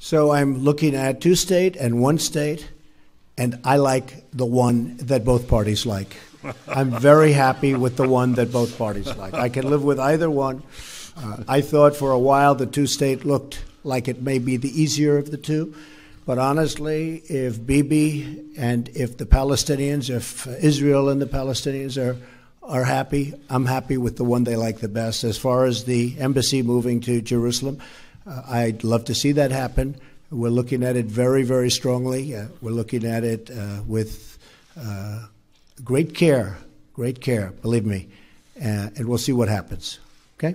So I'm looking at two state and one state, and I like the one that both parties like. I'm very happy with the one that both parties like. I can live with either one. Uh, I thought for a while the two state looked like it may be the easier of the two. But honestly, if Bibi and if the Palestinians, if Israel and the Palestinians are are happy, I'm happy with the one they like the best. As far as the embassy moving to Jerusalem, uh, I'd love to see that happen. We're looking at it very, very strongly. Uh, we're looking at it uh, with uh, great care, great care, believe me, uh, and we'll see what happens. Okay?